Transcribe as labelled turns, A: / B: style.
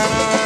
A: Bye.